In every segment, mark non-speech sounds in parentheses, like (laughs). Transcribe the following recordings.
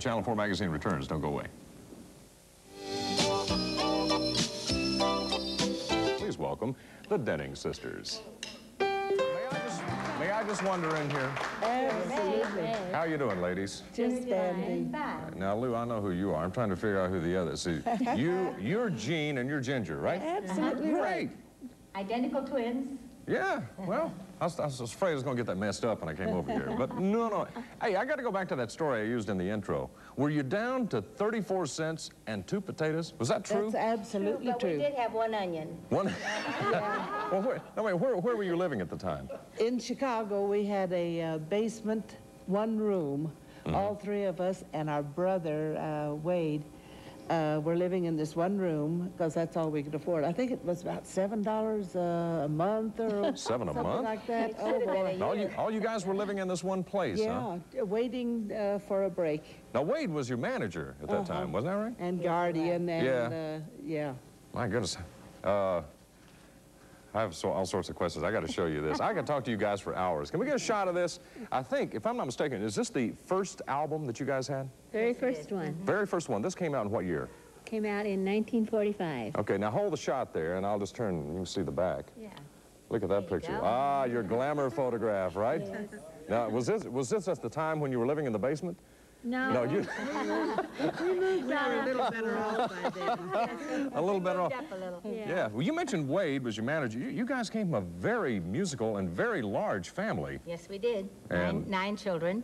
Channel 4 Magazine returns. Don't go away. Please welcome the Dinning sisters. May I just, may I just wander in here? Absolutely. How you doing, ladies? Just dandy. Now, Lou, I know who you are. I'm trying to figure out who the others. See, (laughs) you, you're Jean and you're Ginger, right? Absolutely right. Great. Identical twins. Yeah, well, I was, I was afraid I was going to get that messed up when I came over here. But (laughs) no, no. Hey, I got to go back to that story I used in the intro. Were you down to 34 cents and two potatoes? Was that true? That's absolutely But we did have one onion. One. (laughs) well, where, no, wait, where, where were you living at the time? In Chicago, we had a uh, basement, one room, Mm-hmm. all three of us, and our brother, uh, Wade, uh, were living in this one room because that's all we could afford. I think it was about $7 uh, a month or (laughs) Seven a something month? like that. Oh, should have been boy. All you, all you guys were living in this one place, huh? Yeah, waiting uh, for a break. Now, Wade was your manager at that time, wasn't that right? And guardian and, Yeah. uh, yeah. My goodness. Uh, I have so, all sorts of questions. I got to show you this. I can talk to you guys for hours. Can we get a shot of this? I think, if I'm not mistaken, is this the first album that you guys had? Very first one Very first one. This came out in what year? came out in 1945. Okay, now hold the shot there, and I'll just turn, and you can see the back. Yeah. Look at that There you picture. go. Ah, your glamour photograph, right? Yes. Now, was this, was this at the time when you were living in the basement? No, No, you, We moved down (laughs) a little better off by then. (laughs) a little better off. Up a little. Yeah, well, you mentioned Wade was your manager. You, you guys came from a very musical and very large family. Yes, we did. And- Nine, nine children,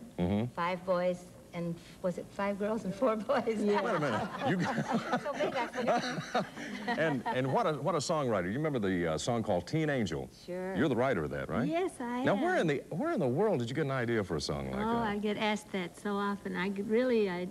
five boys, and was it five girls and four boys? Yeah. Wait a minute. You, (laughs) so big, I forgot. and and what a, what a songwriter. You remember the uh, song called Teen Angel? Sure. You're the writer of that, right? yes, I Now, am. where in the where in the world did you get an idea for a song like Oh, that? Oh, I get asked that so often. I really, I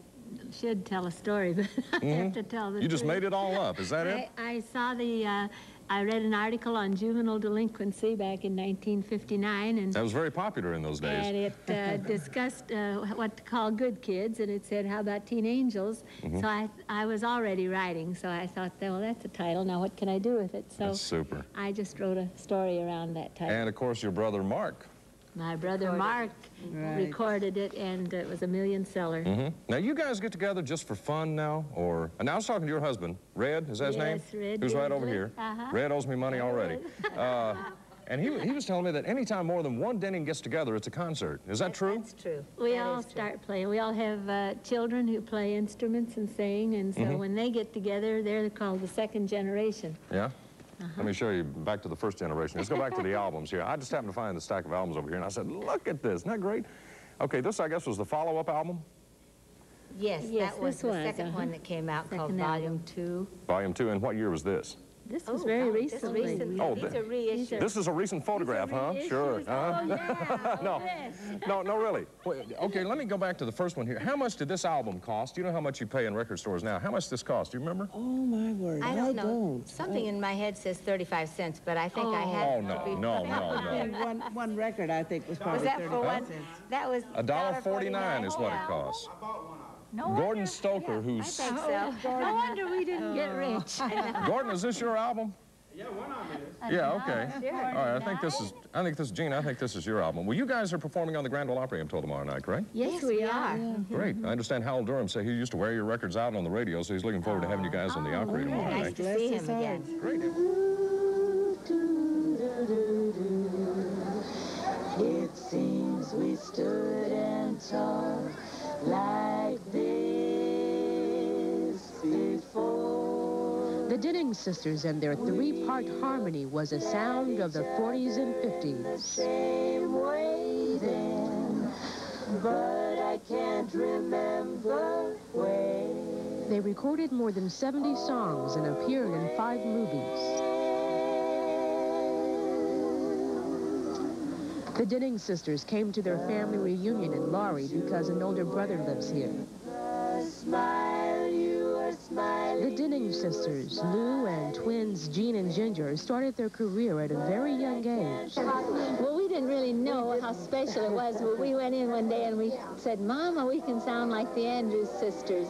should tell a story, (laughs) but I have to tell the Mm-hmm. You just made it all up. Is that it? I, I saw the, uh, I read an article on juvenile delinquency back in 1959, and That was very popular in those days. and it uh, (laughs) discussed uh, what to call good kids, and it said, how about teen angels? Mm-hmm. So I, I was already writing, so I thought, well, that's a title. Now what can I do with it? So That's super. I just wrote a story around that title. And of course, your brother Mark. My brother Mark Right. recorded it, and it was a million seller. hmm Now, you guys get together just for fun now, or? And now I was talking to your husband, Red. Is that his name? Yes, Red Who's right over here. Uh-huh. Red owes me money already. (laughs) Uh, and he, he was telling me that anytime more than one Dinning gets together, it's a concert. Is that true? That's true. We That all is true. start playing. We all have uh, children who play instruments and sing, and so Mm-hmm. when they get together, they're called the second generation. Yeah? Let me show you back to the first generation. Let's go back to the (laughs) albums here. I just happened to find the stack of albums over here, and I said, look at this. Isn't that great? Okay, this, I guess, was the follow-up album, Yes, Yes, that was the was, second uh-huh. one that came out called Second Volume album. Two. Volume 2. And what year was this? This was Oh, very wow, recently. This is recent. Oh, These are reissued. This is a recent photograph, huh? Sure. Uh-huh. Oh, yeah. (laughs) No. Oh. No, no, really. Wait, okay, let me go back to the first one here. How much did this album cost? You know how much you pay in record stores now. How much this cost? Do you remember? Oh, my word. I don't know. don't. Something in my head says 35 cents, but I think I had Oh, it no, be- no, no, no. (laughs) one, one record, I think, was Was probably that for one? cents. That was A dollar forty-nine is what it Yeah. costs. Oh, no Gordon wonder. Stoker, I who's... think so. No wonder we didn't get oh. rich. (laughs) Gordon, is this your album? Yeah, one of them is. Yeah, okay. Sure. All right, I think this is, I think this, Jean, I think this is your album. Well, you guys are performing on the Grand Ole Opry, I'm told, tomorrow night, correct? Yes, we are. Mm-hmm. Great. I understand Hal Durham said he used to wear your records out on the radio, so he's looking forward to having you guys on the oh, Opry tomorrow Nice night. to see him again. Great. It seems we stood and talked The Dinning sisters and their three-part harmony was a sound of the 40s and 50s. Same way then, but I can't remember when. They recorded more than 70 songs and appeared in five movies. The Dinning sisters came to their family reunion in Laurie because an older brother lives here. The Dinning sisters, Lou and twins Jean and Ginger, started their career at a very young age. Well, we didn't really know how special it was, but we went in one day and we said, Mama, we can sound like the Andrews sisters.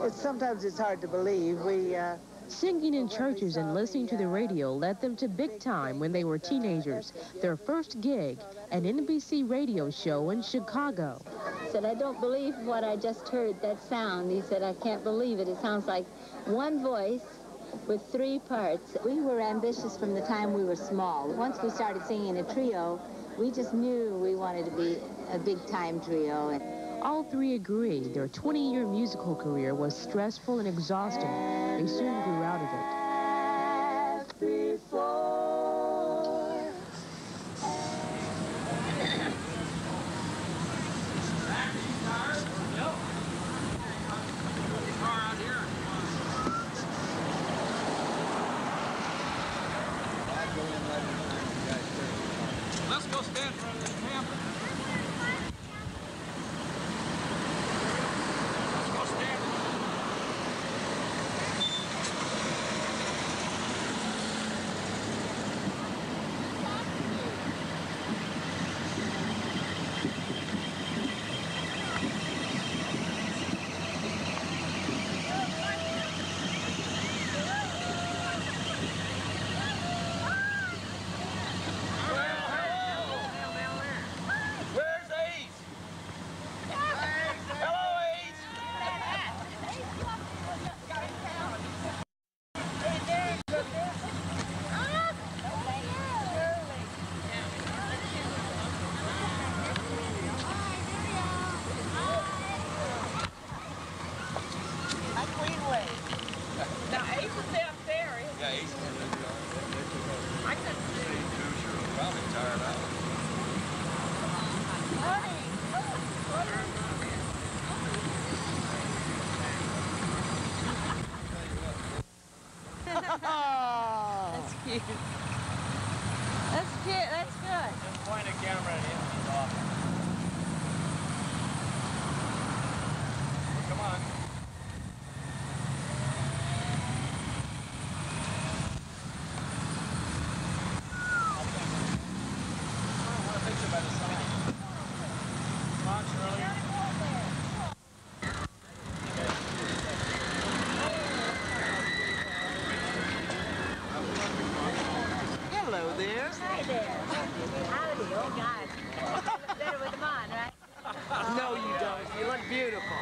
It's, sometimes it's hard to believe. We, uh, Singing in churches and listening to the radio led them to big time when they were teenagers. Their first gig, an NBC radio show in Chicago. He said, I don't believe what I just heard, that sound. He said, I can't believe it. It sounds like one voice with three parts. We were ambitious from the time we were small. Once we started singing a trio, we just knew we wanted to be a big-time trio. All three agree their 20-year musical career was stressful and exhausting. They soon grew out of it. (laughs) Thank you. Oh, God. You look better with them on, right? No, you don't. You look beautiful.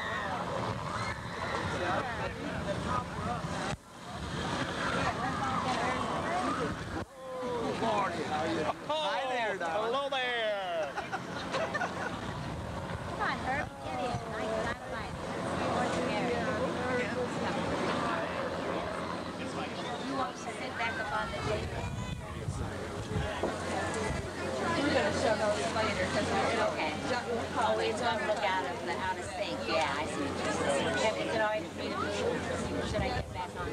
Hi there, darling. Hello there. Come on, Herb. Get in. I can not find What's your area? You want to sit back up on the table? You're going to show those later because it's okay. Oh, it's going to look out of the out of sync. Yeah, I see. Yeah, we can always meet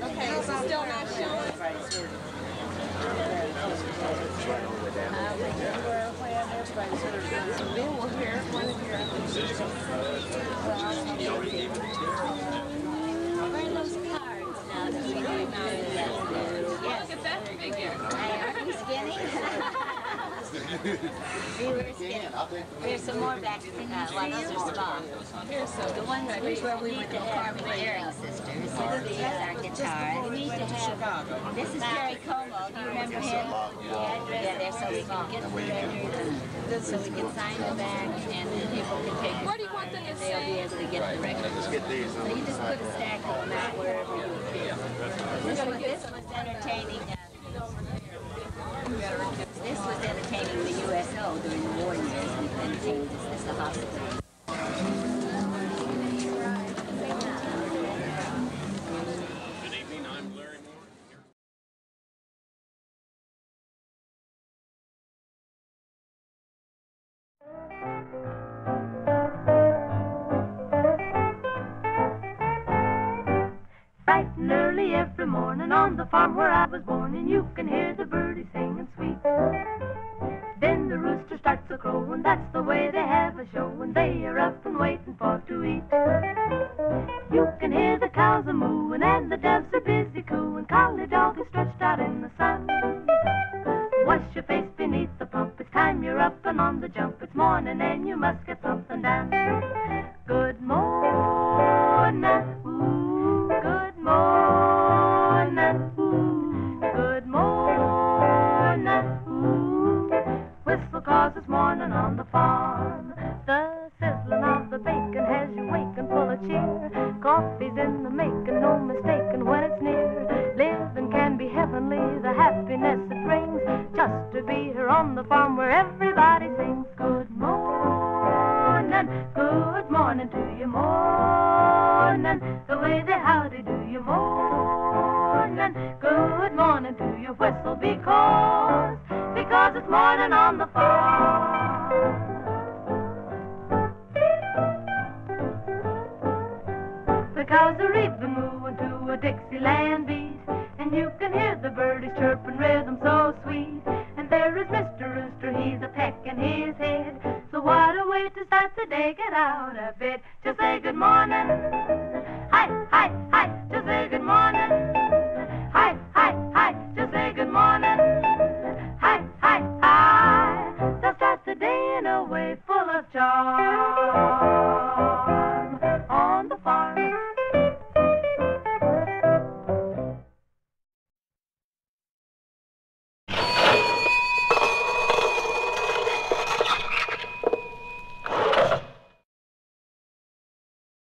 Okay, is still not showing. Bring those cards now that we do Yes. Look at that figure. Aren't skinny? (laughs) we were skinny. Here's some more back. Uh, well, those are small. Here's some. The ones we where we need to have the Daring sisters. These are our guitars. We need to have. This is Terry Como. Do you remember him? Yeah, they're so small. Get the record. So we can sign the back, and then people can take. What do you want them to say? They'll be able to get the record. Let's get these. So you just put a stack of them out wherever you feel. This was, was entertaining. Uh, this was entertaining the during the war years. We entertained this, this the hospital. Good evening. I'm Larry Moore. Bright and early every morning on the farm where I was born, and you can hear the birdies singing sweet. Then the rooster starts a crowing, that's the way they have a show, and they are up and waiting for to eat. You can hear the cows a mooing, and the doves are busy cooing, collie dog is stretched out in the sun. Wash your face beneath the pump, it's time you're up and on the jump, it's morning and you must get something done. morning. Good morning to your whistle because, because it's morning on the farm. The cows are even moving to a Dixieland. cha.